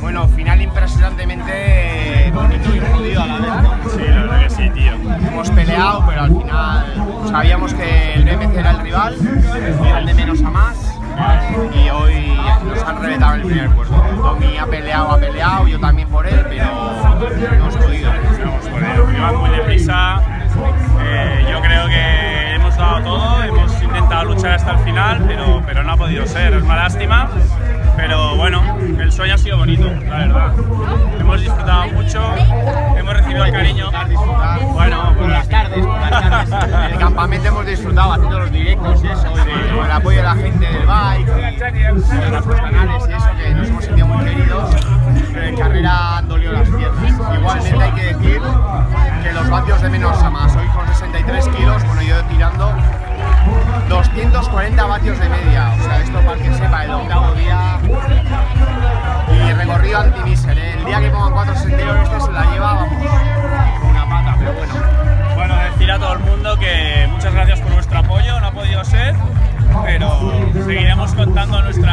Bueno, final impresionantemente bonito y jodido a la vez. Sí, la verdad que sí, tío. Hemos peleado, pero al final sabíamos que el BMC era el rival, iban de menos a más y hoy nos han reventado el primer puesto. Tommy ha peleado, ha peleado, yo también por él, pero no hemos podido. Vamos por él. Iban muy deprisa. Eh, yo creo que hemos dado todo, hemos intentado luchar hasta el final, pero, pero no ha podido ser. Es una lástima. Pero bueno, el sueño ha sido bonito, la verdad. Hemos disfrutado mucho, hemos recibido el cariño. Bueno, Por las tardes, por las tardes. En el campamento hemos disfrutado haciendo los directos y eso, y con el apoyo de la gente del bike, de nuestros canales y eso, que nos hemos sentido muy queridos, pero en carrera han dolido las piernas. Igualmente hay que decir que los vatios de menos a más, hoy con 63 kilos, bueno yo tirando 240 vatios de media, o sea, esto para que y recorrido anti-miser, ¿eh? el día que pongan cuatro senderos este se la lleva, vamos, una pata, pero bueno. bueno, decir a todo el mundo que muchas gracias por vuestro apoyo, no ha podido ser, pero seguiremos contando nuestra,